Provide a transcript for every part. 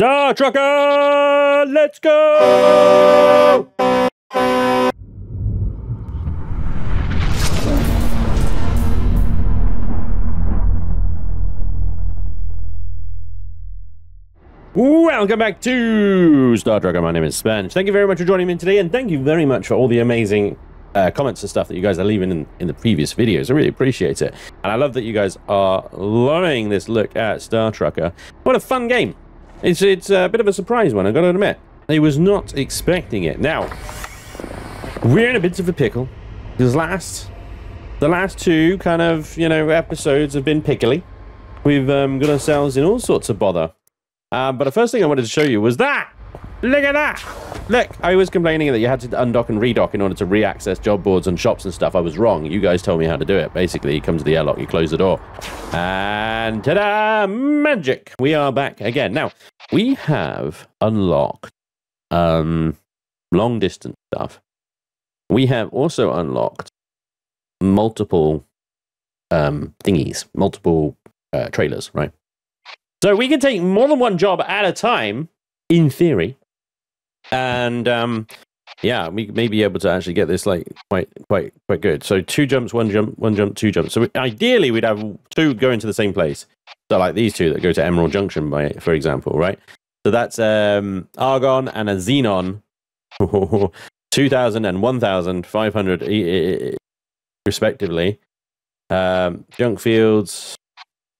Star Trucker, let's go! Welcome back to Star Trucker. My name is Spanj. Thank you very much for joining me today, and thank you very much for all the amazing uh, comments and stuff that you guys are leaving in, in the previous videos. I really appreciate it. And I love that you guys are loving this look at Star Trucker. What a fun game. It's, it's a bit of a surprise one, I've got to admit. I was not expecting it. Now, we're in a bit of a pickle. Because last, the last two kind of, you know, episodes have been pickly. We've um, got ourselves in all sorts of bother. Um, but the first thing I wanted to show you was that. Look at that. Look, I was complaining that you had to undock and redock in order to re-access job boards and shops and stuff. I was wrong. You guys told me how to do it. Basically, you come to the airlock, you close the door. And ta-da! Magic! We are back again. Now, we have unlocked um, long distance stuff. We have also unlocked multiple um, thingies, multiple uh, trailers, right? So we can take more than one job at a time, in theory. And um, yeah, we may be able to actually get this like quite quite quite good. So two jumps, one jump, one jump, two jumps. So we, ideally, we'd have two going to the same place. So like these two that go to Emerald Junction, by for example, right? So that's um, Argon and a Xenon, two thousand and one thousand five hundred respectively. Um, junk fields,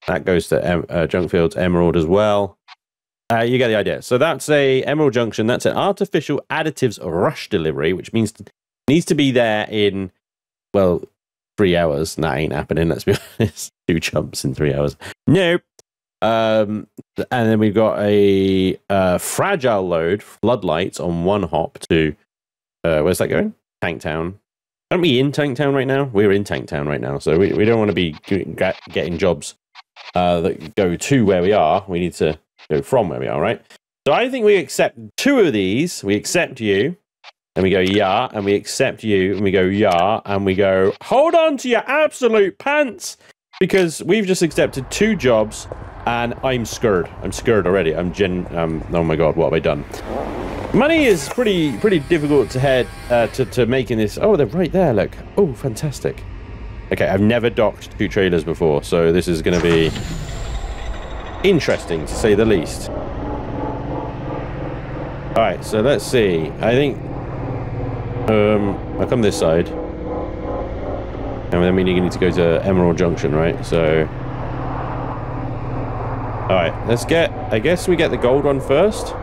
that goes to uh, Junkfield's Emerald as well. Uh, you get the idea. So that's a Emerald Junction. That's an artificial additives rush delivery, which means needs to be there in well three hours. That ain't happening. Let's be honest. Two jumps in three hours. Nope. Um, and then we've got a uh, fragile load floodlights on one hop to uh, where's that going? Tank Town. Aren't we in Tank Town right now? We're in Tank Town right now, so we, we don't want to be getting jobs uh, that go to where we are. We need to go from where we are, right? So I think we accept two of these. We accept you, and we go, yeah, and we accept you, and we go, yeah, and we go, hold on to your absolute pants, because we've just accepted two jobs, and I'm scared. I'm scared already. I'm gen. Um, oh my god, what have I done? Money is pretty pretty difficult to head uh, to to making this. Oh, they're right there. Look. Oh, fantastic. Okay, I've never docked two trailers before, so this is going to be interesting to say the least. Alright, so let's see. I think... Um, I'll come this side. And then we need to go to Emerald Junction, right? So... Alright, let's get... I guess we get the gold one first.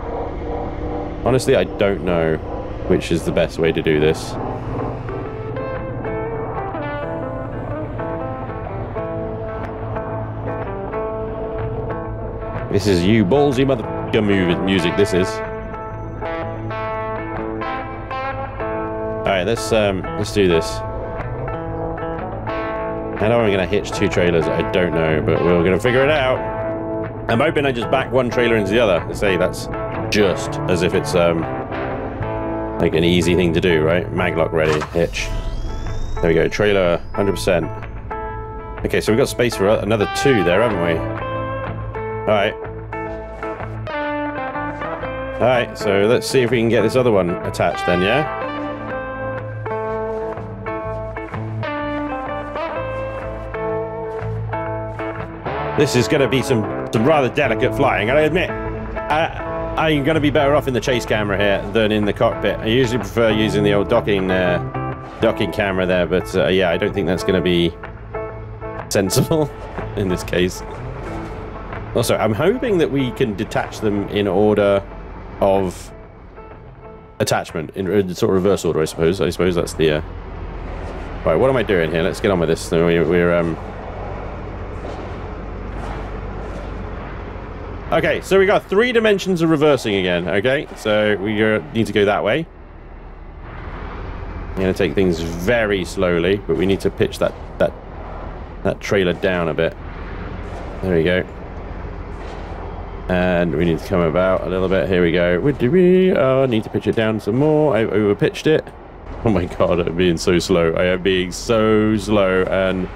Honestly, I don't know which is the best way to do this. This is you ballsy motherfucker music, this is. Alright, let's um let's do this. How am I gonna hitch two trailers? I don't know, but we're gonna figure it out. I'm hoping I just back one trailer into the other. I say that's just as if it's um like an easy thing to do, right? Maglock ready, hitch. There we go, trailer 100%. Okay, so we've got space for another two there, haven't we? Alright. Alright, so let's see if we can get this other one attached then, yeah? This is going to be some, some rather delicate flying, I admit. I, I'm going to be better off in the chase camera here than in the cockpit. I usually prefer using the old docking uh, docking camera there, but uh, yeah, I don't think that's going to be sensible in this case. Also, I'm hoping that we can detach them in order of attachment in sort of reverse order, I suppose. I suppose that's the. Uh... Right, what am I doing here? Let's get on with this. We're, we're um. Okay, so we got three dimensions of reversing again. Okay, so we need to go that way. I'm going to take things very slowly, but we need to pitch that that that trailer down a bit. There we go. And we need to come about a little bit. Here we go. We? Oh, uh, I need to pitch it down some more. I overpitched it. Oh my god, I'm being so slow. I am being so slow and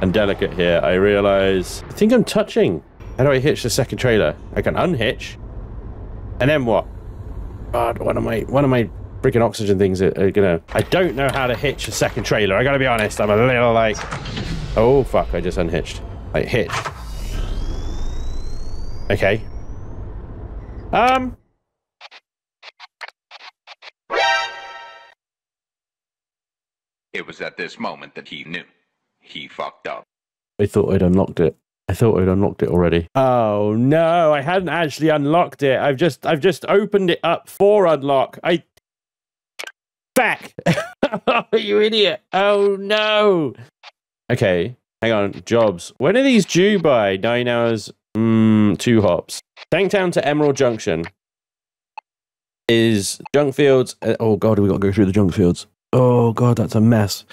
and delicate here. I realize... I think I'm touching. How do I hitch the second trailer? I can unhitch. And then what? God, one of my one of my freaking oxygen things are, are, gonna. I don't know how to hitch a second trailer. I gotta be honest. I'm a little like, oh fuck! I just unhitched. I hitched. Okay. Um. It was at this moment that he knew. He fucked up. I thought I'd unlocked it. I thought I'd unlocked it already. Oh no, I hadn't actually unlocked it. I've just I've just opened it up for unlock. I back. oh, you idiot. Oh no. Okay, hang on. Jobs. When are these due by? Nine hours. Mmm, two hops. Tanktown to Emerald Junction is junk fields. Uh, oh god, we got to go through the junk fields. Oh god, that's a mess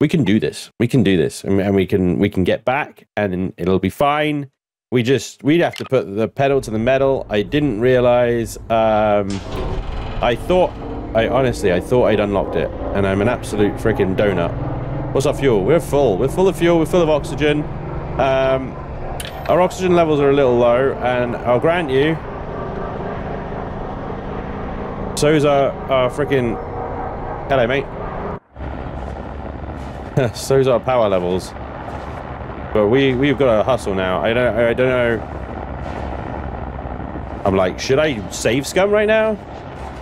we can do this. We can do this, and, we can we can get back, and it'll be fine. We just we'd have to put the pedal to the metal. I didn't realize. Um, I thought. I honestly, I thought I'd unlocked it, and I'm an absolute freaking donut. What's our fuel? We're full. We're full of fuel. We're full of oxygen. Um, our oxygen levels are a little low, and I'll grant you. So's our, our freaking. Hello, mate. so's our power levels. But we we've got to hustle now. I don't I don't know. I'm like, should I save scum right now?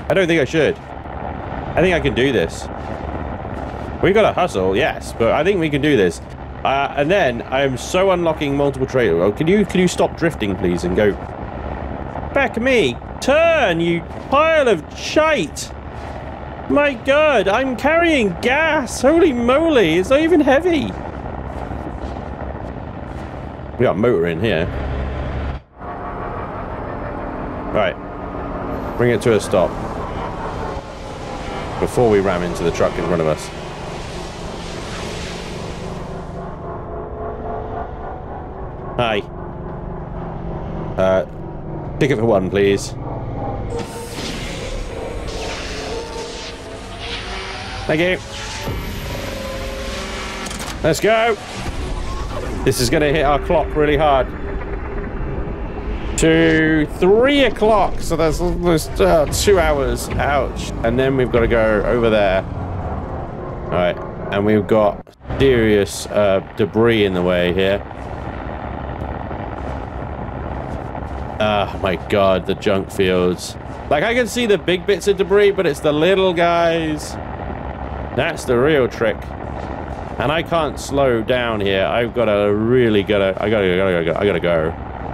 I don't think I should. I think I can do this. We've got to hustle, yes, but I think we can do this. Uh, and then I am so unlocking multiple trade. Oh, can you can you stop drifting, please, and go back me? Turn, you pile of shite! My god, I'm carrying gas! Holy moly, it's not even heavy! We got a motor in here. Right. Bring it to a stop. Before we ram into the truck in front of us. Ticket for one, please. Thank you. Let's go. This is going to hit our clock really hard. To three o'clock, so that's almost uh, two hours. Ouch. And then we've got to go over there. All right. And we've got serious uh, debris in the way here. Oh my god, the junk fields. Like, I can see the big bits of debris, but it's the little guys. That's the real trick. And I can't slow down here. I've got to really gotta, I gotta, gotta, gotta, I gotta go.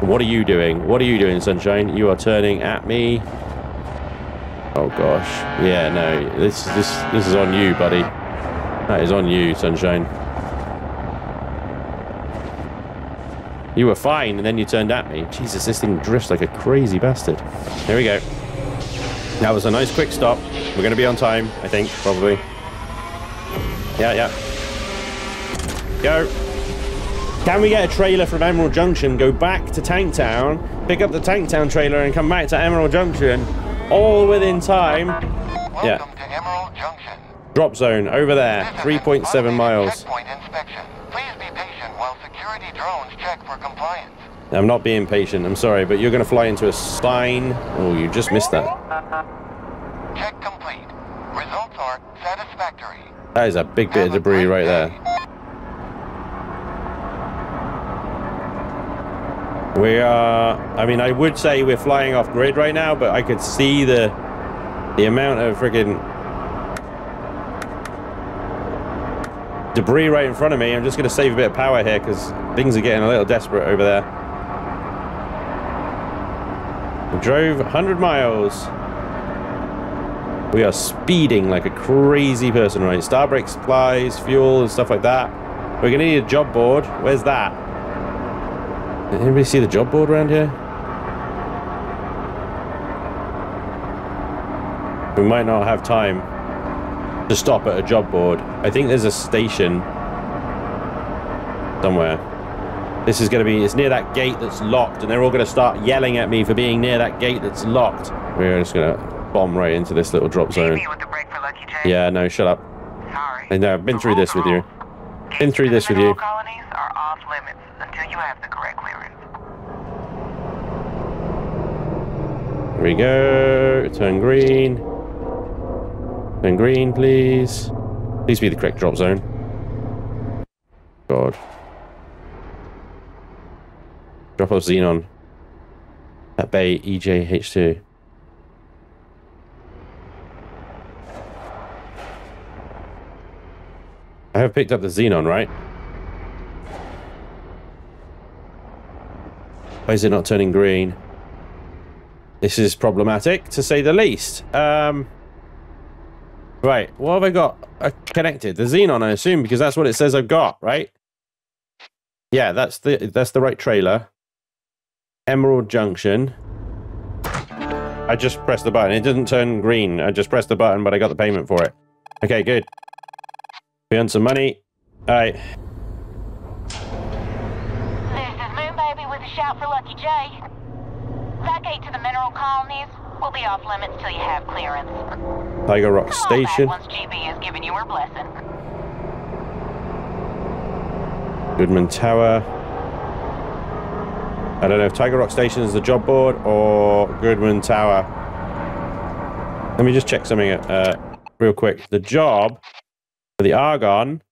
What are you doing? What are you doing, Sunshine? You are turning at me. Oh gosh. Yeah, no. This, this, this is on you, buddy. That is on you, Sunshine. You were fine, and then you turned at me. Jesus, this thing drifts like a crazy bastard. There we go. That was a nice quick stop. We're going to be on time, I think, probably. Yeah, yeah. Go. Can we get a trailer from Emerald Junction, go back to Tank Town, pick up the Tank Town trailer, and come back to Emerald Junction, all within time? Welcome yeah. to Emerald Junction. Drop zone over there, 3.7 miles. Checkpoint inspection. Please be patient while security drones check for compliance. I'm not being patient, I'm sorry, but you're going to fly into a sign. Oh, you just missed that. Check complete. Results are satisfactory. That is a big bit of debris right there. We are, I mean, I would say we're flying off grid right now, but I could see the, the amount of freaking debris right in front of me. I'm just going to save a bit of power here because things are getting a little desperate over there. We drove 100 miles. We are speeding like a crazy person, right? Star Starbreak supplies, fuel, and stuff like that. We're gonna need a job board. Where's that? Did anybody see the job board around here? We might not have time to stop at a job board. I think there's a station somewhere. This is going to be, it's near that gate that's locked, and they're all going to start yelling at me for being near that gate that's locked. We're just going to bomb right into this little drop zone. Yeah, no, shut up. Sorry. I know, I've been through this with you. Been through this with you. colonies are off limits until you have the correct clearance. Here we go. Turn green. Turn green, please. Please be the correct drop zone. God. Drop off Xenon. At Bay E EJH2. I have picked up the Xenon, right? Why is it not turning green? This is problematic, to say the least. Um, right, what have I got uh, connected? The Xenon, I assume, because that's what it says I've got, right? Yeah, that's the that's the right trailer. Emerald Junction. I just pressed the button. It didn't turn green. I just pressed the button, but I got the payment for it. Okay, good. We earned some money. All right. This is Moon Baby with a shout for Lucky J. Vacate to the mineral colonies. We'll be off limits till you have clearance. Tiger Rock Come Station. once GB has given you her blessing. Goodman Tower. I don't know if Tiger Rock Station is the job board or Goodman Tower. Let me just check something uh, real quick. The job for the Argon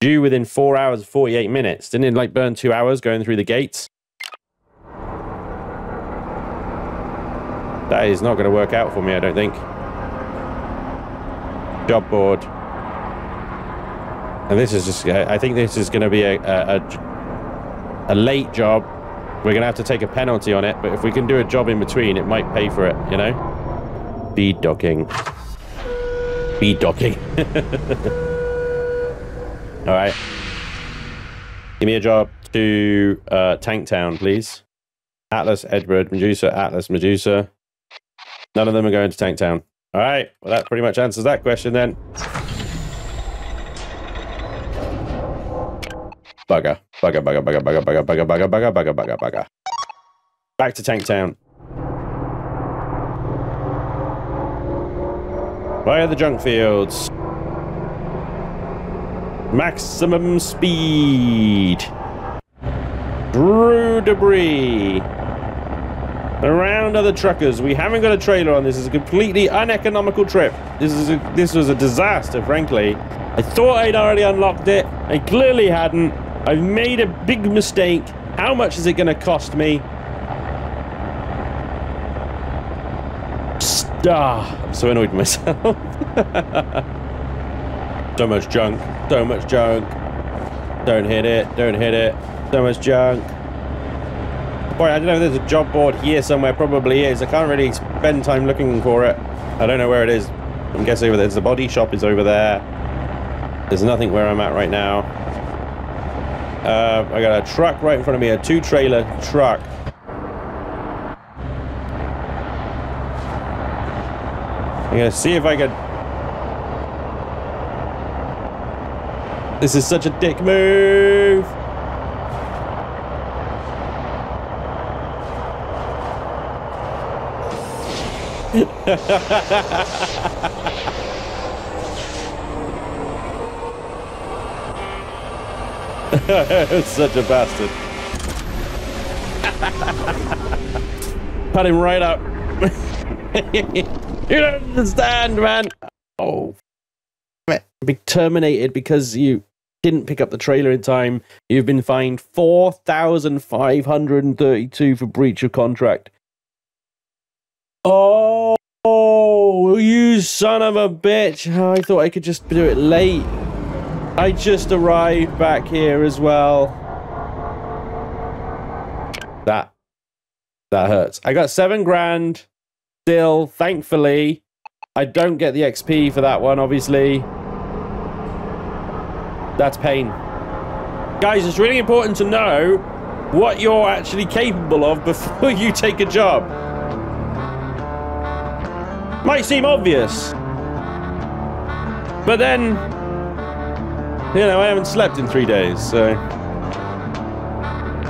due within four hours, 48 minutes. Didn't it like burn two hours going through the gates? That is not going to work out for me, I don't think. Job board. And this is just, I think this is going to be a, a, a, a late job. We're going to have to take a penalty on it, but if we can do a job in between, it might pay for it, you know? Bead docking. Bead docking. All right. Give me a job to uh, Tank Town, please. Atlas, Edward, Medusa, Atlas, Medusa. None of them are going to Tank Town. All right. Well, that pretty much answers that question then. Bugger. Bugger, bugger, bugger, bugger, bugger, bugger, bugger, bugger, bugger, bugger, bugger. Back to Tank Town. Via the junk fields. Maximum speed. Through debris. Around other truckers. We haven't got a trailer on this. It's a completely uneconomical trip. This is a, this was a disaster, frankly. I thought I'd already unlocked it. I clearly hadn't. I've made a big mistake. How much is it going to cost me? Star. Ah, I'm so annoyed with myself. so much junk. So much junk. Don't hit it. Don't hit it. So much junk. Boy, I don't know if there's a job board here somewhere. Probably is. I can't really spend time looking for it. I don't know where it is. I'm guessing over there's the body shop is over there. There's nothing where I'm at right now. Uh, I got a truck right in front of me, a two-trailer truck. I'm gonna see if I can. This is such a dick move. Such a bastard. Cut him right up. you don't understand, man. Oh. Be terminated because you didn't pick up the trailer in time. You've been fined 4,532 for breach of contract. Oh, you son of a bitch. I thought I could just do it late. I just arrived back here as well. That that hurts. I got seven grand. Still, thankfully, I don't get the XP for that one. Obviously, that's pain. Guys, it's really important to know what you're actually capable of before you take a job. Might seem obvious, but then you know, I haven't slept in three days, so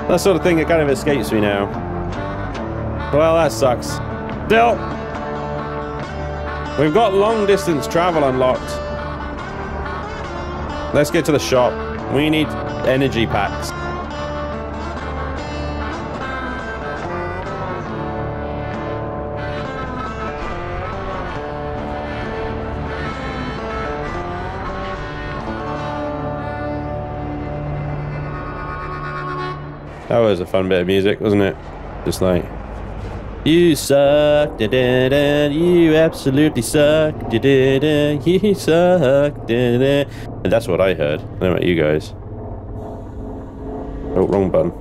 that sort of thing it kind of escapes me now. Well, that sucks. Still, we've got long distance travel unlocked. Let's get to the shop. We need energy packs. That was a fun bit of music, wasn't it? Just like, you suck, da da da, you absolutely suck, da da da, you suck, da da. And that's what I heard. I don't know about you guys. Oh, wrong button.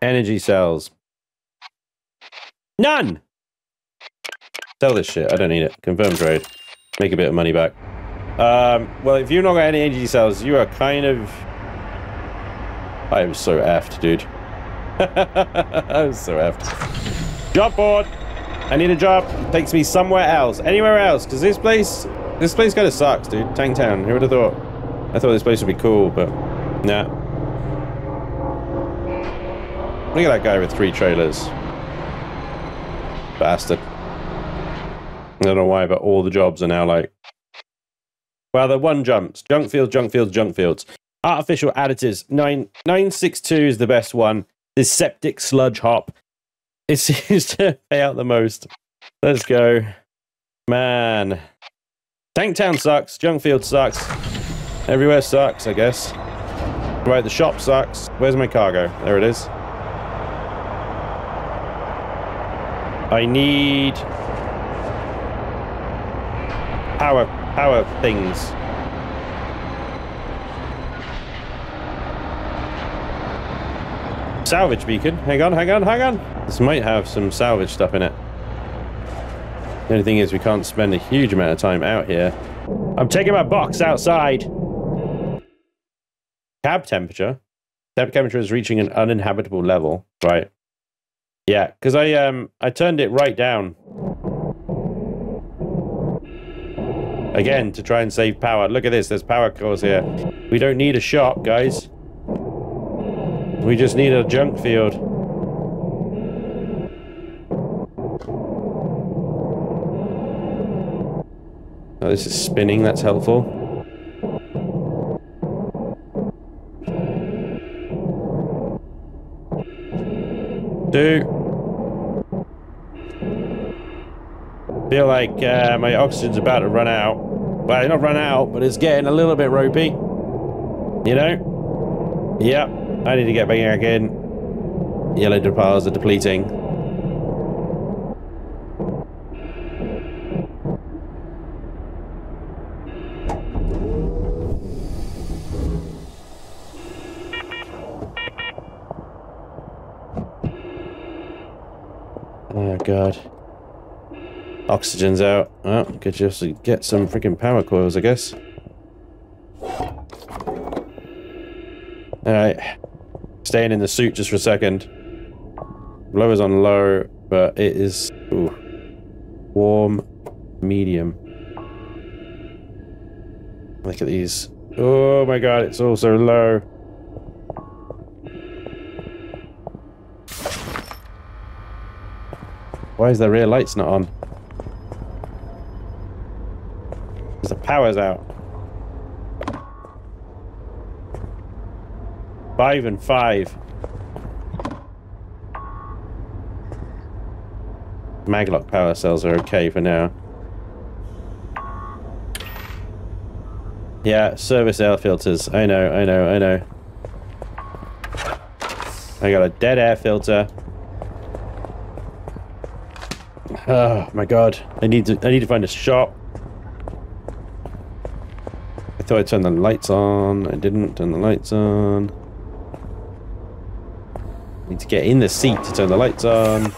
Energy cells. None! Sell this shit. I don't need it. Confirm trade. Make a bit of money back. Um, well, if you've not got any energy cells, you are kind of... I am so effed, dude. I'm so effed. Job board! I need a job. Takes me somewhere else. Anywhere else. Because this place... This place kind of sucks, dude. Tank Town. Who would have thought? I thought this place would be cool, but... Nah. Look at that guy with three trailers. Bastard. I don't know why, but all the jobs are now like... Well, the one jumps. Junk fields, junk fields, junk fields. Artificial additives. 9, 962 is the best one. This septic sludge hop. It seems to pay out the most. Let's go. Man. Tank Town sucks. Junk field sucks. Everywhere sucks, I guess. Right, the shop sucks. Where's my cargo? There it is. I need power power things. Salvage beacon. Hang on, hang on, hang on. This might have some salvage stuff in it. The only thing is we can't spend a huge amount of time out here. I'm taking my box outside. Cab temperature. Cab temperature is reaching an uninhabitable level. Right. Yeah, because I um I turned it right down. Again, to try and save power. Look at this, there's power cores here. We don't need a shop, guys. We just need a junk field. Oh, this is spinning, that's helpful. Do. Feel like uh, my oxygen's about to run out. Well, not run out, but it's getting a little bit ropey. You know? Yep. I need to get back in. Yellow deposits are depleting. Oh god. Oxygen's out. Oh, could just get some freaking power coils, I guess. Alright. Staying in the suit just for a second. Blower's on low, but it is ooh, warm, medium. Look at these. Oh my god, it's also low. Why is the rear lights not on? Because the power's out. Five and five. Maglock power cells are okay for now. Yeah, service air filters. I know, I know, I know. I got a dead air filter. Oh my god. I need to I need to find a shop. I thought I turned the lights on. I didn't turn the lights on. I need to get in the seat to turn the lights on.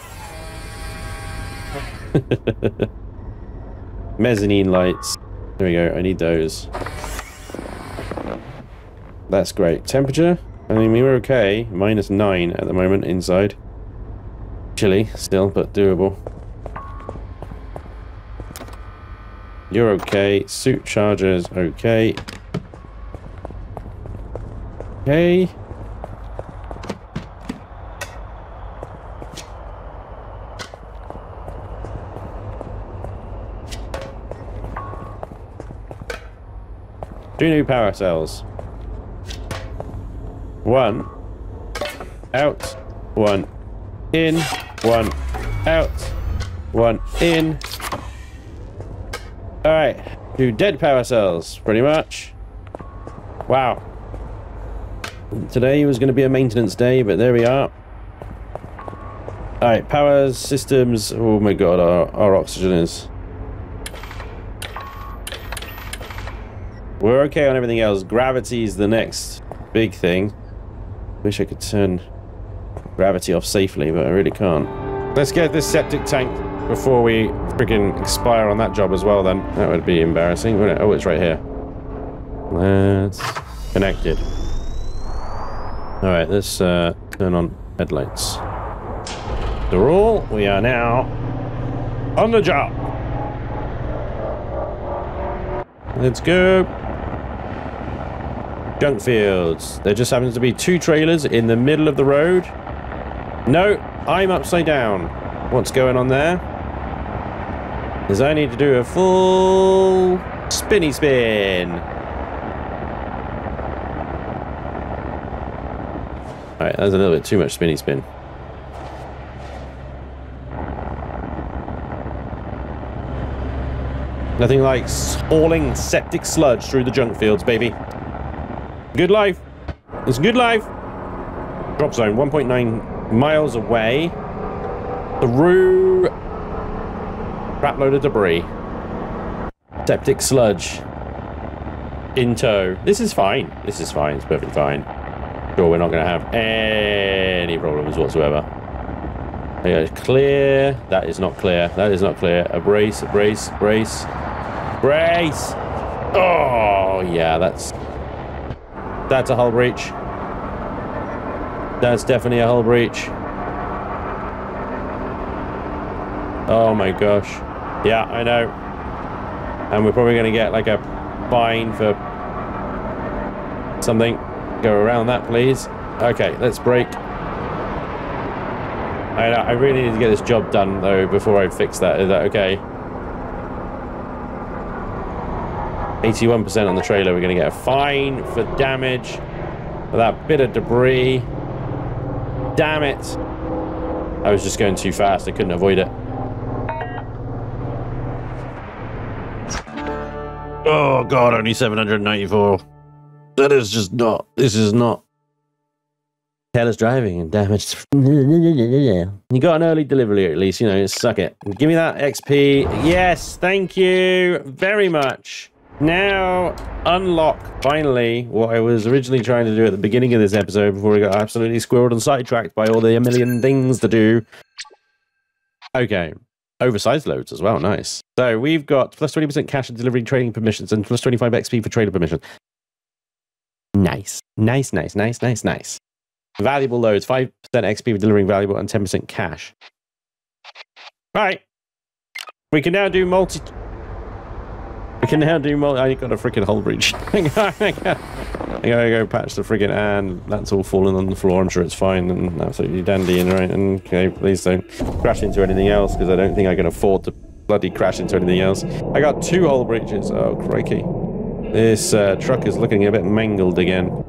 Mezzanine lights. There we go. I need those. That's great. Temperature? I mean, we were okay. Minus 9 at the moment inside. Chilly still, but doable. You're okay. Suit chargers, okay. Okay. Two new power cells. One. Out. One. In. one out, one in. All right, two dead power cells, pretty much. Wow. Today was going to be a maintenance day, but there we are. All right, power systems. Oh my god, our, our oxygen is. We're okay on everything else. Gravity is the next big thing. Wish I could turn gravity off safely, but I really can't. Let's get this septic tank before we freaking expire on that job as well then. That would be embarrassing, wouldn't it? Oh, it's right here. Let's connect it. Alright, let's uh, turn on headlights. They're all, we are now on the job. Let's go. Junk fields. There just happens to be two trailers in the middle of the road. No, I'm upside down. What's going on there? Is I need to do a full spinny spin. Alright, that's a little bit too much spinny spin. Nothing like hauling septic sludge through the junk fields, baby. Good life. It's good life. Drop zone, 1.9 miles away. Through crap load of debris. Septic sludge. In tow. This is fine. This is fine. It's perfectly fine. Sure, we're not going to have any problems whatsoever. Okay, clear. That is not clear. That is not clear. A brace, a brace, brace, brace. Oh, yeah, that's that's a hull breach. That's definitely a hull breach. Oh my gosh. Yeah, I know. And we're probably going to get like a fine for something. Go around that, please. Okay, let's break. I, I really need to get this job done, though, before I fix that. Is that okay? 81% on the trailer. We're going to get a fine for damage for that bit of debris. Damn it. I was just going too fast. I couldn't avoid it. Oh, God, only 794. That is just not... This is not... Careless driving and damage. You got an early delivery at least, you know, suck it. Give me that XP. Yes, thank you very much. Now, unlock, finally, what I was originally trying to do at the beginning of this episode before we got absolutely squirreled and sidetracked by all the a million things to do. Okay. Oversized loads as well, nice. So we've got plus 20% cash and delivery trading permissions and plus 25 XP for trader permissions. Nice. Nice, nice, nice, nice, nice. Valuable loads, 5% XP for delivering valuable and 10% cash. Right. We can now do multi we can now do more. I got a freaking hull breach. I gotta go patch the friggin' and that's all fallen on the floor. I'm sure it's fine and absolutely dandy and right. And okay, please don't crash into anything else because I don't think I can afford to bloody crash into anything else. I got two hull breaches. Oh crikey! This uh, truck is looking a bit mangled again.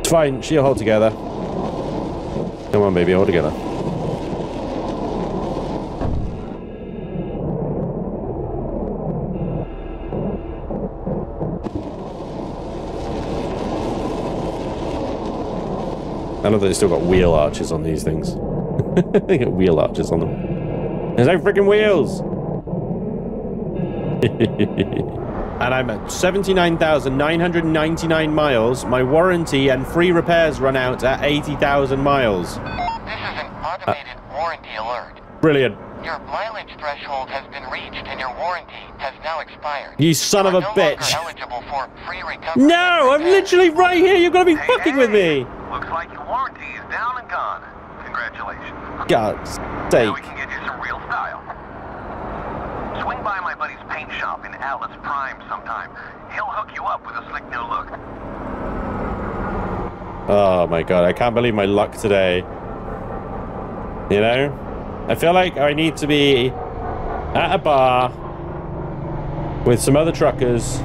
It's fine. She'll hold together. Come on, baby, hold together. I love that they still got wheel arches on these things. they got wheel arches on them. There's no freaking wheels! and I'm at 79,999 miles. My warranty and free repairs run out at 80,000 miles. This is an automated uh, warranty alert. Brilliant. Your mileage threshold has been reached and your warranty has now expired. You son you of a no bitch. eligible for free recovery No, I'm literally right here. You're going to be Hey, fucking hey, with me. Looks like your warranty is down and gone. Congratulations. God's Now we can get you some real style. Swing by my buddy's paint shop in Atlas Prime sometime. He'll hook you up with a slick new look. Oh my god, I can't believe my luck today. You know? I feel like I need to be at a bar with some other truckers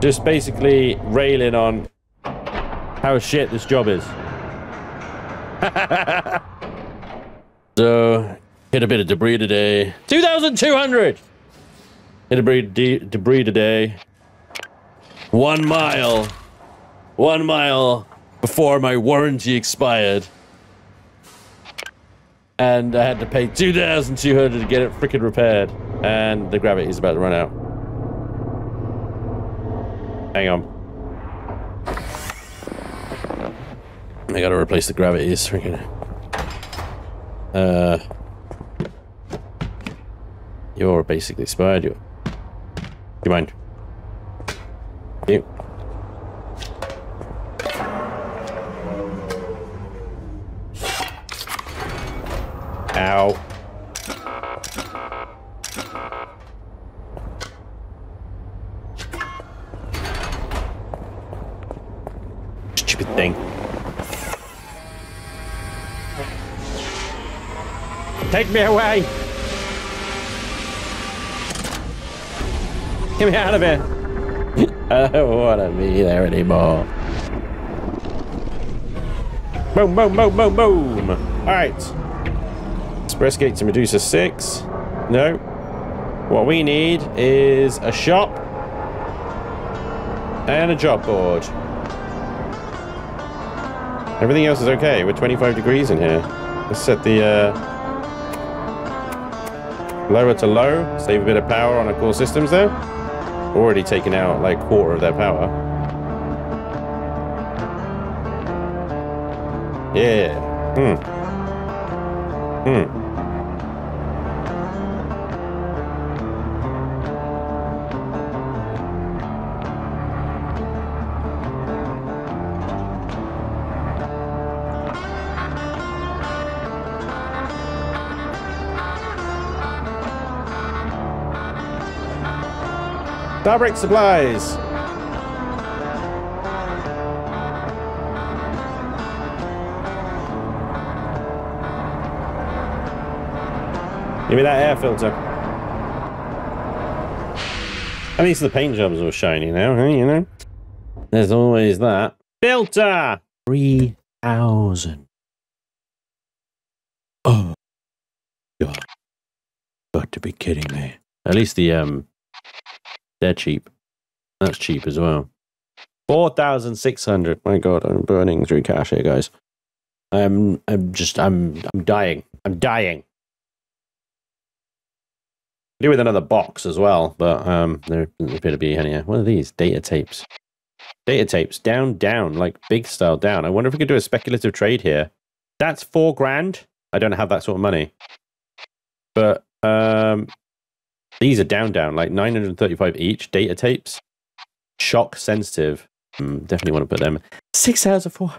just basically railing on how shit this job is. so, hit a bit of debris today. 2,200! Hit a bit of de- debris today. One mile. One mile before my warranty expired. And I had to pay 2,200 to get it freaking repaired. And the gravity is about to run out. Hang on. I gotta replace the gravity. It's freaking. Uh. You're basically expired. You. You mind? You. Ow. Stupid thing. Take me away! Get me out of here! I don't want to be there anymore. Boom, boom, boom, boom, boom! Alright. Express gate to Medusa 6. No. What we need is a shop and a job board. Everything else is okay. We're 25 degrees in here. Let's set the uh, lower to low. Save a bit of power on our core systems there. Already taken out like quarter of their power. Yeah. Hmm. Starbreak supplies. Give me that air filter. At least the paint jobs are shiny now, huh, you know? There's always that. Filter! 3,000. Oh. God. Got to be kidding me. At least the, um, they're cheap. That's cheap as well. 4,600. My God, I'm burning through cash here, guys. I'm, I'm just, I'm, I'm dying. I'm dying. do with another box as well, but um, there doesn't appear to be any. What are these? Data tapes. Data tapes. Down, down, like big style down. I wonder if we could do a speculative trade here. That's four grand. I don't have that sort of money. But um, these are down, down, like 935 each. Data tapes. Shock sensitive. Mm, definitely want to put them. Six hours of four.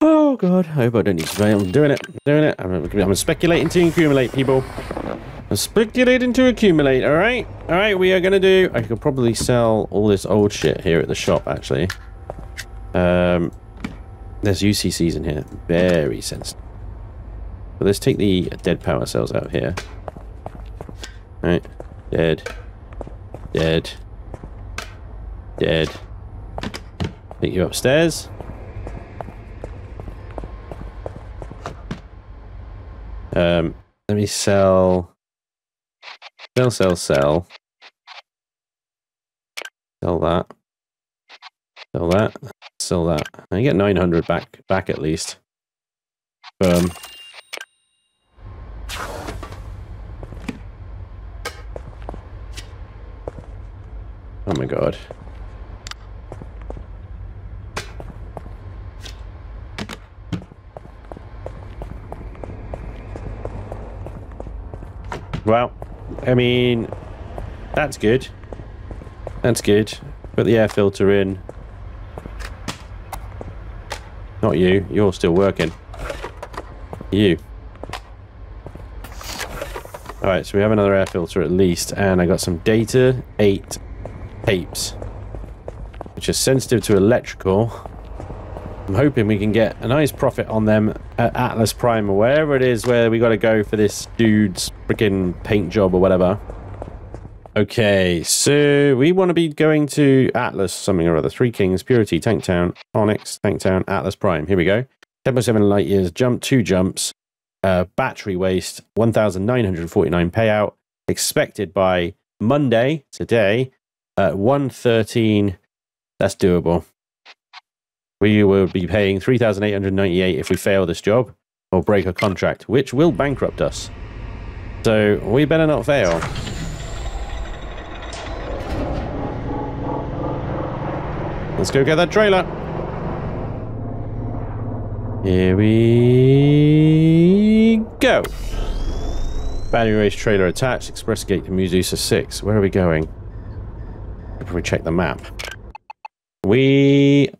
Oh, God. I hope I don't need to. I'm doing it. I'm doing it. I'm, I'm speculating to accumulate, people. I'm speculating to accumulate, all right? All right, we are going to do... I could probably sell all this old shit here at the shop, actually. Um, There's UCCs in here. Very sensitive. But let's take the dead power cells out here. All right. Dead. Dead. Dead. Take you upstairs. Um, let me sell... Sell, sell, sell. Sell that. Sell that. Sell that. I get 900 back, back at least. Um, oh my god. Well, I mean, that's good. That's good. Put the air filter in. Not you. You're still working. You. Alright, so we have another air filter at least, and I got some data 8 tapes, which are sensitive to electrical. I'm hoping we can get a nice profit on them at Atlas Prime or wherever it is where we got to go for this dude's freaking paint job or whatever. Okay, so we want to be going to Atlas something or other. Three Kings, Purity, Tank Town, Onyx, Tank Town, Atlas Prime. Here we go. 10.7 light years, jump two jumps, uh, battery waste, 1,949 payout, expected by Monday, today, at 113. That's doable. We will be paying 3,898 if we fail this job or break a contract, which will bankrupt us. So we better not fail. Let's go get that trailer. Here we go. Battery race trailer attached. Express gate to Medusa 6. Where are we going? If we check the map. We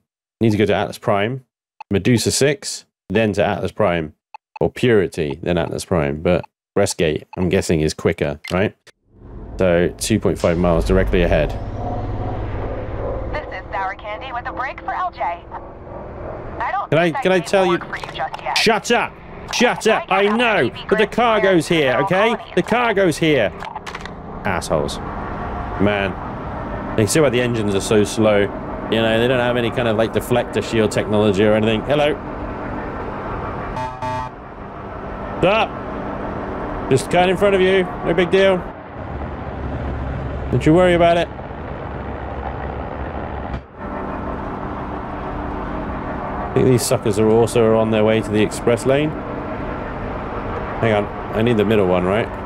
need to go to Atlas Prime, Medusa 6, then to Atlas Prime. Or Purity, then Atlas Prime. But Express I'm guessing, is quicker, right? So 2.5 miles directly ahead. This is Sour Candy with a break for LJ. I don't Can I- can I tell you- you. Shut up! Shut up! I know! But the cargo's here, okay? The cargo's here! Assholes. Man. They see why the engines are so slow. You know, they don't have any kind of like deflector shield technology or anything. Hello? Stop! Just cut in front of you. No big deal. Don't you worry about it. I think these suckers are also on their way to the express lane. Hang on, I need the middle one, right?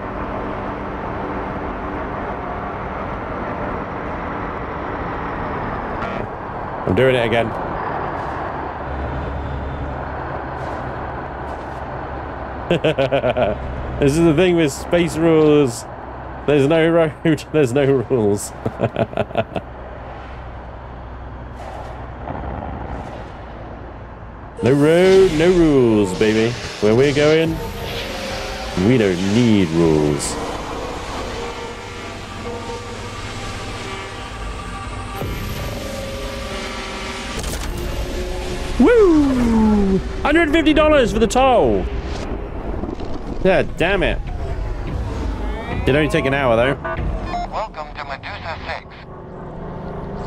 I'm doing it again. this is the thing with space rules. There's no road, there's no rules. No road, no rules, baby. Where we're going, we don't need rules. $150 for the toll. Yeah, damn it. It only took an hour though. Welcome to Medusa 6.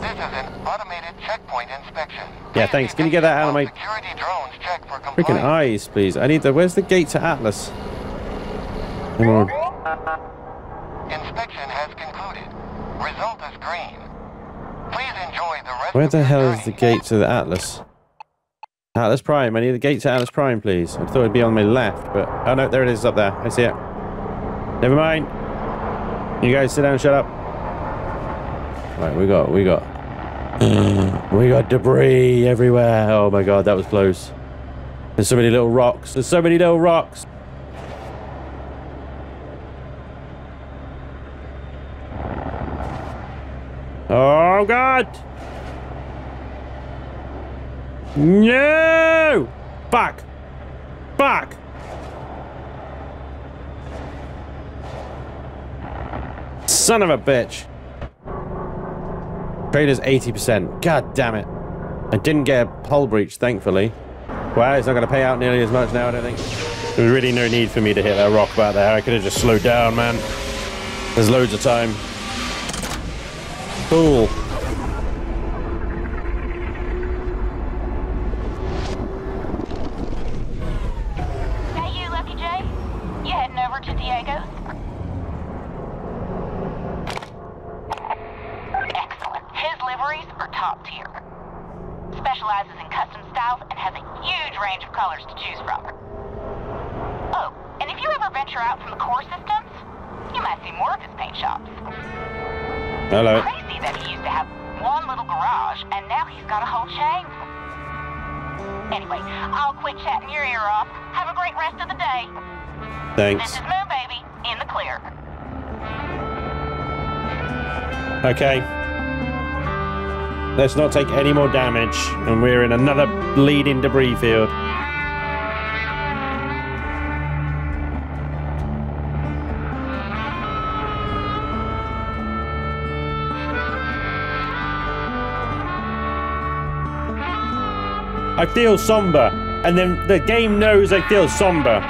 This is an automated checkpoint inspection. Yeah, thanks. Can you get that out of my Security drones check for freaking eyes, please? I need the. Where's the gate to Atlas? Come on. Inspection has concluded. Result is green. Please enjoy the rest Where the hell is the gate to the Atlas? Atlas Prime. I need the gates to Atlas Prime, please. I thought it'd be on my left, but oh no, there it is up there. I see it. Never mind. You guys sit down. Shut up. Right, we got, we got, we got debris everywhere. Oh my god, that was close. There's so many little rocks. There's so many little rocks. Oh god! No! Back! Back! Son of a bitch. Trader's 80%. God damn it. I didn't get a hull breach, thankfully. Well, it's not going to pay out nearly as much now, I don't think. There was really no need for me to hit that rock back there. I could have just slowed down, man. There's loads of time. Cool. Hey, you, Lucky J? You heading over to Diego's? Excellent. His top tier. Specializes in custom styles and has a huge range of colors to choose from. Oh, and if you ever venture out from the core systems, you might see more of his paint shops. Hello. Crazy that he used to have one little garage, and now he's got a whole chain. Anyway, I'll quit chatting your ear off. Have a great rest of the day. Thanks. This is Moon Baby, in the clear. Okay. Let's not take any more damage, and we're in another bleeding debris field. I feel somber, and then the game knows I feel somber.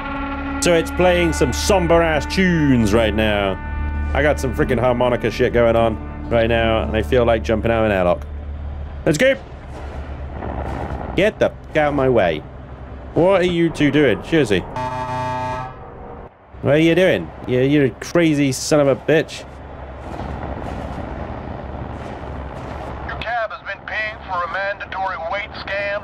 So it's playing some somber ass tunes right now. I got some freaking harmonica shit going on right now, and I feel like jumping out of an airlock. Let's go! Get the f out of my way. What are you two doing? Seriously. What are you doing? You, you're a crazy son of a bitch. Your cab has been pinged for a mandatory weight scan.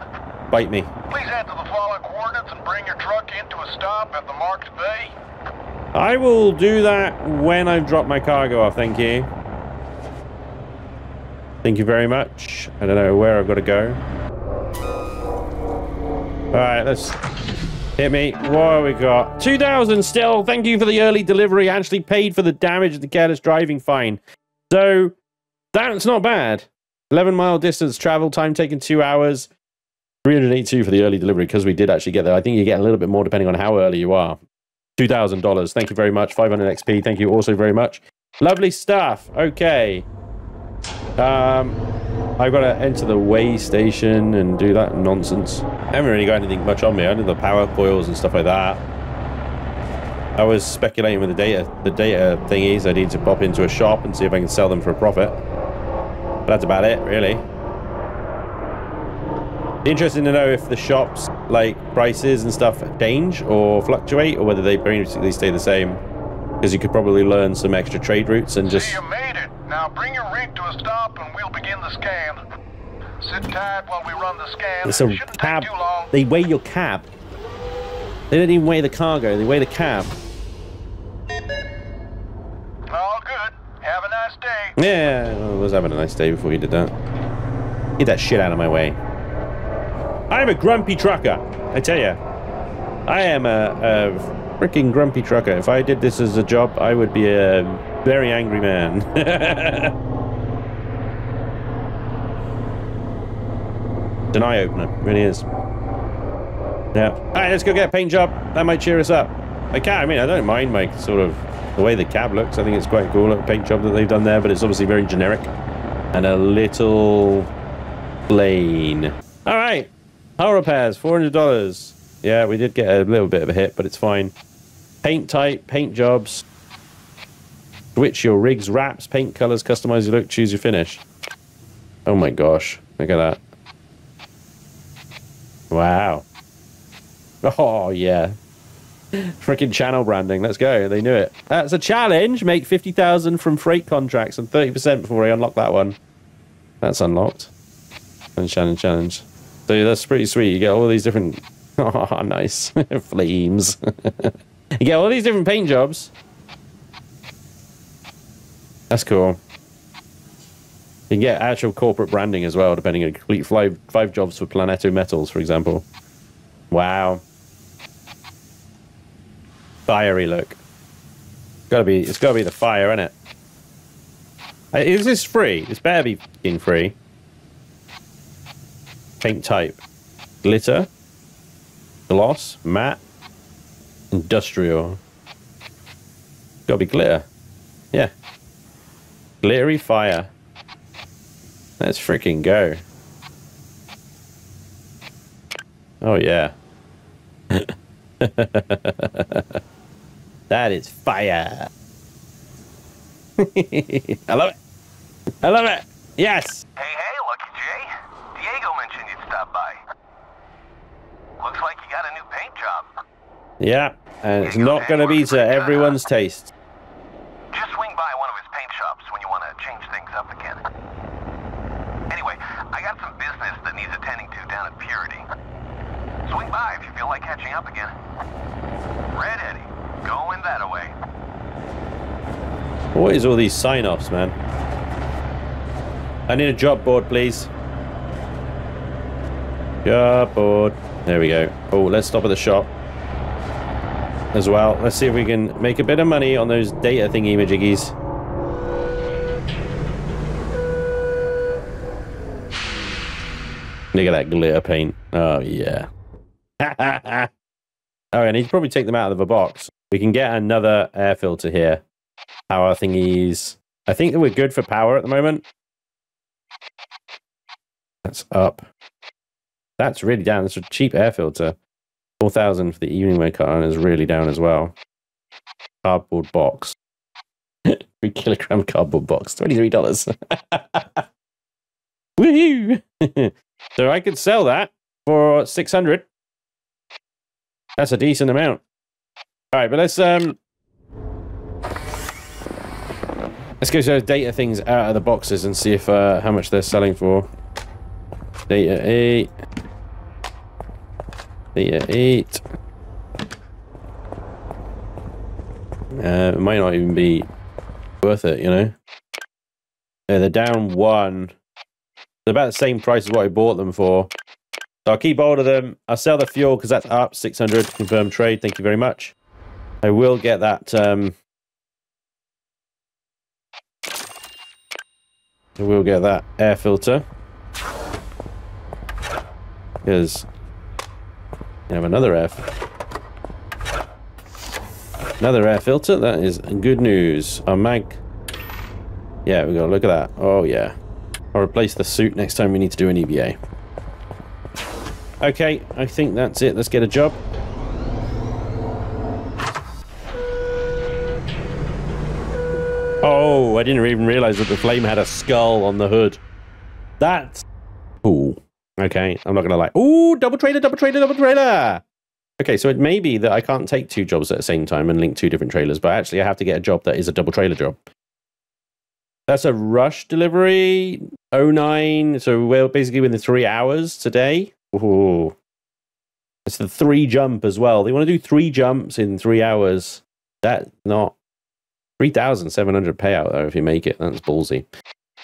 Bite me. Please enter the following coordinates and bring your truck into a stop at the marked bay. I will do that when I've dropped my cargo off, thank you. Thank you very much. I don't know where I've got to go. Alright, let's hit me. What have we got? 2,000 still. Thank you for the early delivery. Actually paid for the damage of the careless driving fine. So, that's not bad. 11 mile distance travel, time taken two hours. 382 for the early delivery because we did actually get there. I think you get a little bit more depending on how early you are. $2,000. Thank you very much. 500 XP. Thank you also very much. Lovely stuff. Okay. Um, I've got to enter the way station and do that nonsense. I haven't really got anything much on me. I did the power coils and stuff like that. I was speculating with the data, the data thingies. I need to pop into a shop and see if I can sell them for a profit. But that's about it, really. Interesting to know if the shops, like prices and stuff, change or fluctuate, or whether they basically stay the same. Because you could probably learn some extra trade routes and just. See, you made it. Now bring your rig to a stop and we'll begin the scan. Sit tight while we run the scan. It's a Shouldn't cab. take too long. They weigh your cab. They don't even weigh the cargo. They weigh the cab. All good. Have a nice day. Yeah, I was having a nice day before you did that. Get that shit out of my way. I'm a grumpy trucker. I tell you, I am a, a freaking grumpy trucker. If I did this as a job, I would be a very angry man. it's an eye opener, really is. Yeah. All right, let's go get a paint job. That might cheer us up. I can't. I mean, I don't mind my sort of the way the cab looks. I think it's quite cool, a paint job that they've done there, but it's obviously very generic and a little plain. All right, hull repairs, four hundred dollars. Yeah, we did get a little bit of a hit, but it's fine. Paint type, paint jobs. Switch your rigs, wraps, paint colors, customize your look, choose your finish. Oh my gosh, look at that. Wow. Oh yeah. Freaking channel branding. Let's go. They knew it. That's a challenge. Make 50,000 from freight contracts and 30% before I unlock that one. That's unlocked. And challenge, challenge. So that's pretty sweet. You get all these different. Oh, nice. Flames. you get all these different paint jobs. That's cool. You can get actual corporate branding as well, depending on complete five, five jobs for Planeto Metals, for example. Wow. Fiery look. Gotta be, it's gotta be the fire, isn't it? Uh, Is this free? It's better be f***ing free. Paint type. Glitter. Gloss. Matte. Industrial. Gotta be glitter. Yeah. Glittery fire. Let's freaking go. Oh yeah. that is fire. I love it. I love it. Yes. Hey, hey, Lucky J. Diego mentioned you'd stop by. Looks like you got a new paint job. Yeah. And it's not going to be to everyone's taste. Just swing by one of his paint shops when you want to change things up again. Anyway, I got some business that needs attending to down at Purity. Swing by if you feel like catching up again. Red Eddie, going that away. What is all these sign-offs, man? I need a job board, please. Job board. There we go. Oh, let's stop at the shop as well. Let's see if we can make a bit of money on those data thingy majiggies. Look at that glitter paint. Oh, yeah. oh, I need to probably take them out of the box. We can get another air filter here. Power thingies. I think that we're good for power at the moment. That's up. That's really down. It's a cheap air filter. 4,000 for the evening wear car is really down as well. Cardboard box. Three kilogram cardboard box. $23. Woohoo! so I could sell that for 600 That's a decent amount. All right, but let's um let's go to data things out of the boxes and see if uh, how much they're selling for. Data eight. Data eight. Uh, it might not even be worth it, you know. Yeah, they're down one. They're about the same price as what I bought them for. So I'll keep hold of them. I'll sell the fuel because that's up 600 confirm trade. Thank you very much. I will get that. Um, I will get that air filter because you have another air. Another air filter. That is good news. Our mag. Yeah, we got look at that. Oh yeah. I'll replace the suit next time we need to do an EVA. Okay, I think that's it. Let's get a job. Oh, I didn't even realize that the flame had a skull on the hood. That's cool. Okay, I'm not gonna lie. Ooh, double trailer, double trailer, double trailer. Okay, so it may be that I can't take two jobs at the same time and link two different trailers, but actually I have to get a job that is a double trailer job. That's a rush delivery, 09. So we're basically within three hours today. Ooh. It's the three jump as well. They want to do three jumps in three hours. That's not 3,700 payout though if you make it. That's ballsy.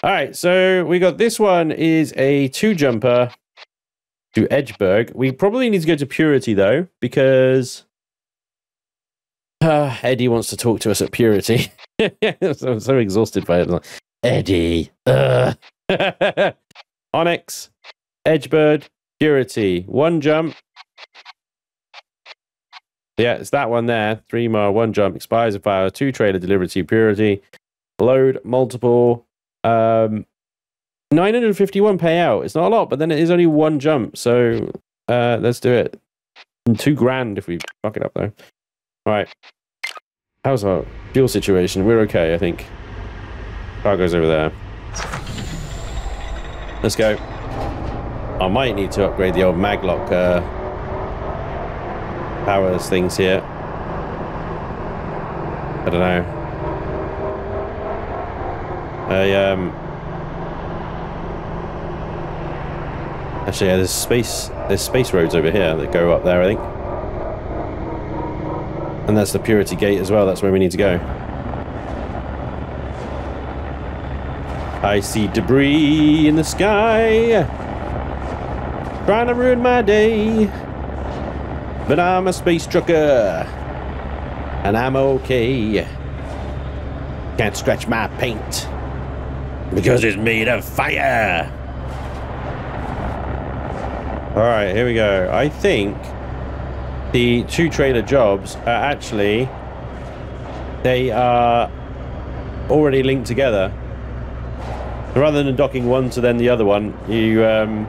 All right, so we got this one is a two jumper to Edgeburg. We probably need to go to Purity though because uh, Eddie wants to talk to us at Purity. I'm so exhausted by it. Eddie. Onyx, Edgebird, Purity. One jump. Yeah, it's that one there. Three mile, one jump, expires of fire, two trailer delivery to Purity. Load multiple. Um, 951 payout. It's not a lot, but then it is only one jump. So uh, let's do it. Two grand if we fuck it up, though. All right. How's our fuel situation? We're okay, I think. Cargo's over there. Let's go. I might need to upgrade the old maglock uh, powers things here. I don't know. I um. Actually, yeah, there's space. There's space roads over here that go up there. I think. And that's the Purity Gate as well. That's where we need to go. I see debris in the sky. Trying to ruin my day. But I'm a space trucker. And I'm okay. Can't scratch my paint. Because it's made of fire. Alright, here we go. I think the two trailer jobs are actually they are already linked together rather than docking one to then the other one you um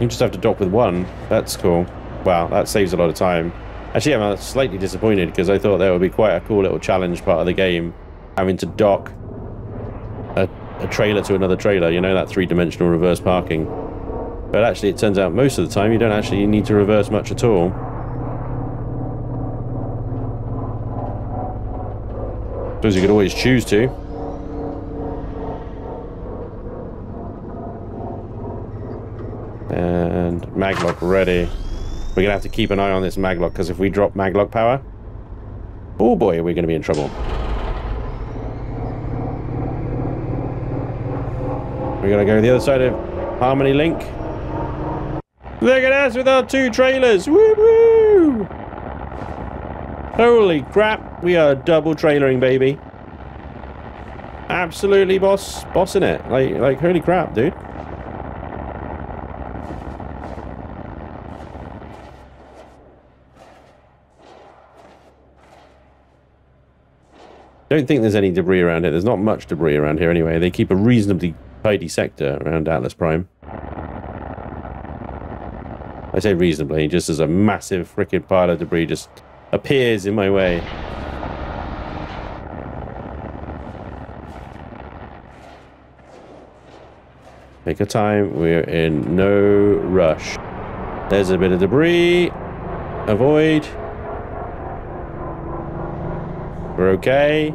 you just have to dock with one that's cool wow that saves a lot of time actually i'm uh, slightly disappointed because i thought that would be quite a cool little challenge part of the game having to dock a, a trailer to another trailer you know that three-dimensional reverse parking but actually, it turns out most of the time you don't actually need to reverse much at all. Suppose you could always choose to. And maglock ready. We're going to have to keep an eye on this maglock, because if we drop maglock power, oh boy, are we going to be in trouble. We're going to go the other side of Harmony Link. Look at us with our two trailers. Woo woo! Holy crap, we are double trailering, baby. Absolutely boss bossing it. Like like holy crap, dude. Don't think there's any debris around here. There's not much debris around here anyway. They keep a reasonably tidy sector around Atlas Prime. I say reasonably, just as a massive freaking pile of debris just appears in my way. Take your time, we're in no rush. There's a bit of debris. Avoid. We're okay.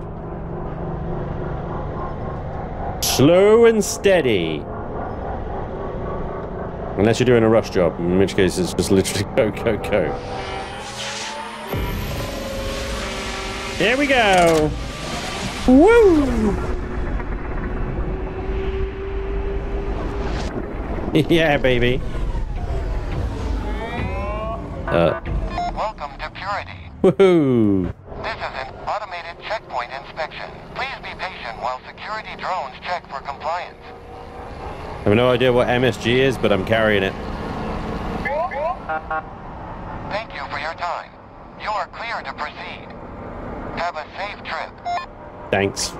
Slow and steady. Unless you're doing a rush job, in which case it's just literally go, go, go. Here we go. Woo! yeah, baby. Uh, Welcome to Purity. woohoo! This is an automated checkpoint inspection. Please be patient while security drones check for compliance. I have no idea what MSG is, but I'm carrying it. Thank you for your time. You are clear to proceed. Have a safe trip. Thanks.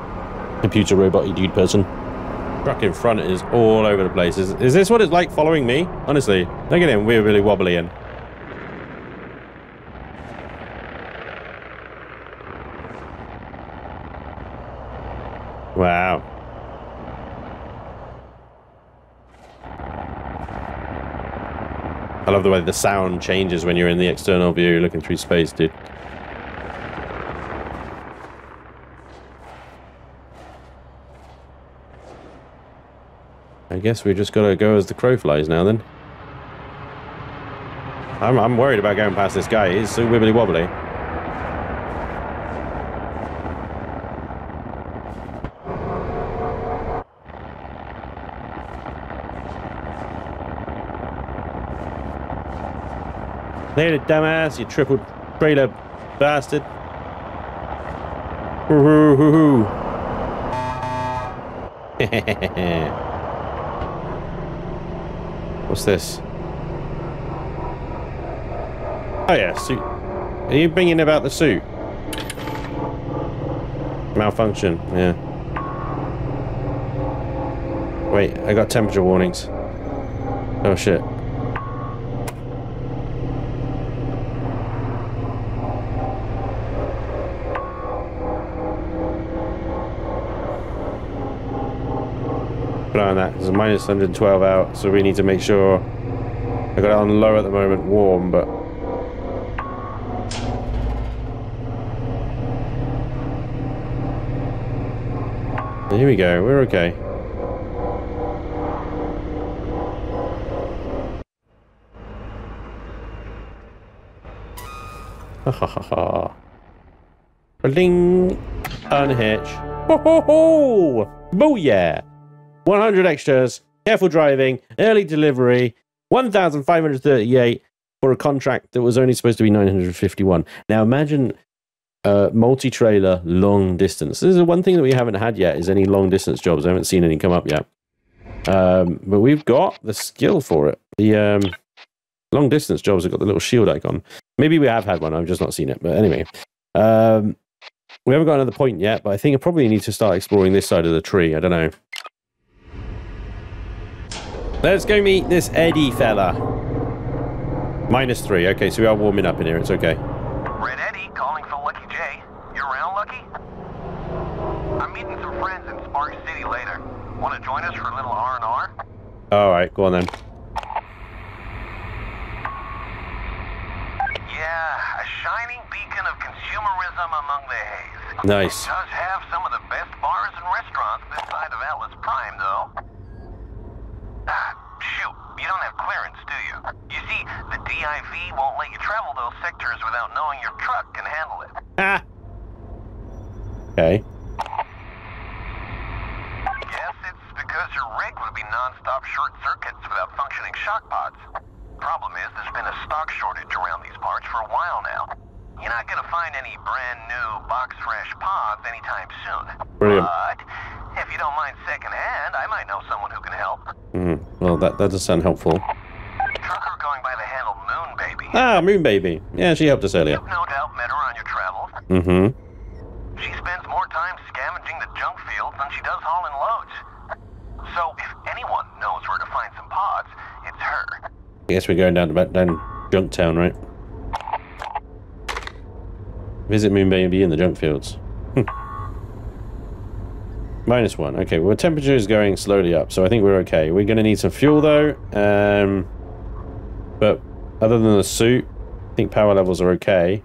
Computer robot dude person. Truck in front is all over the place. Is, is this what it's like following me? Honestly, look at him. We're really wobbly in. Wow. I love the way the sound changes when you're in the external view looking through space, dude. I guess we just gotta go as the crow flies now then. I'm, I'm worried about going past this guy. He's so wibbly wobbly. You dumbass, you triple trailer bastard. Hoo hoo hoo What's this? Oh yeah, suit. Are you bringing about the suit? Malfunction, yeah. Wait, I got temperature warnings. Oh shit. Put on that. There's a minus 112 out, so we need to make sure. I got it on low at the moment, warm, but. Here we go, we're okay. Ha ha ha ha. Bling! Unhitch. Ho ho ho! Booyah! 100 extras, careful driving, early delivery, 1,538 for a contract that was only supposed to be 951. Now imagine uh, multi-trailer long distance. This is the one thing that we haven't had yet is any long distance jobs. I haven't seen any come up yet. Um, but we've got the skill for it. The um, long distance jobs have got the little shield icon. Maybe we have had one. I've just not seen it. But anyway, um, we haven't got another point yet. But I think I probably need to start exploring this side of the tree. I don't know. Let's go meet this Eddie fella. Minus three. Okay, so we are warming up in here. It's okay. Red Eddie calling for Lucky J. You around, Lucky? I'm meeting some friends in Spark City later. Want to join us for a little R&R? All right, go on then. Yeah, a shining beacon of consumerism among the haze. Nice. It does have some of the best bars and restaurants this side of Atlas Prime, though. Ah, shoot, you don't have clearance, do you? You see, the DIV won't let you travel those sectors without knowing your truck can handle it. Ah. Okay. Yes, it's because your rig would be non-stop short circuits without functioning shock pods. Problem is, there's been a stock shortage around these parts for a while now. You're not gonna find any brand new box fresh pods anytime soon. Brilliant. But if you don't mind secondhand, I might know someone who can help. Mm, well, that, that does sound helpful. Trucker going by the handle Moon Baby. Ah, Moon Baby. Yeah, she helped us earlier. You've no doubt met her on your travels. Mm-hmm. She spends more time scavenging the junk fields than she does hauling loads. So if anyone knows where to find some pods, it's her. I guess we're going down to back down Junktown, right? Visit Moon Baby in the junk fields. Minus one. Okay, well, temperature is going slowly up, so I think we're okay. We're going to need some fuel, though. Um, but other than the suit, I think power levels are okay.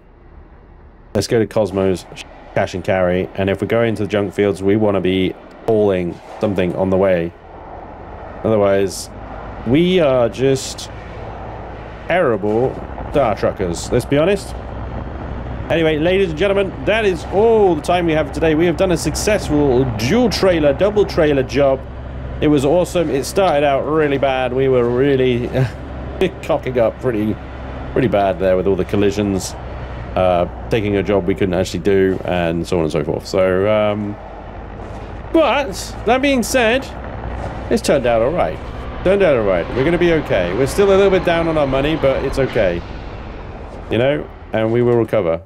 Let's go to Cosmos, cash and carry. And if we go into the junk fields, we want to be hauling something on the way. Otherwise, we are just terrible Star Truckers. Let's be honest. Anyway, ladies and gentlemen, that is all the time we have today. We have done a successful dual trailer, double trailer job. It was awesome. It started out really bad. We were really cocking up pretty, pretty bad there with all the collisions, uh, taking a job we couldn't actually do, and so on and so forth. So, um, but that being said, it's turned out all right. Turned out all right. We're going to be okay. We're still a little bit down on our money, but it's okay. You know, and we will recover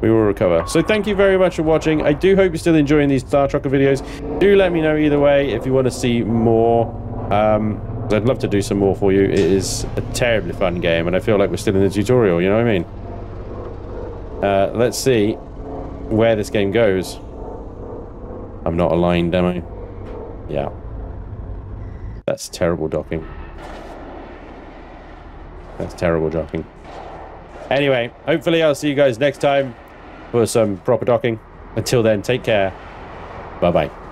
we will recover. So thank you very much for watching. I do hope you're still enjoying these Star Trucker videos. Do let me know either way if you want to see more. Um, I'd love to do some more for you. It is a terribly fun game, and I feel like we're still in the tutorial, you know what I mean? Uh, let's see where this game goes. I'm not aligned, am I? Yeah. That's terrible docking. That's terrible docking. Anyway, hopefully I'll see you guys next time for some proper docking. Until then, take care. Bye bye.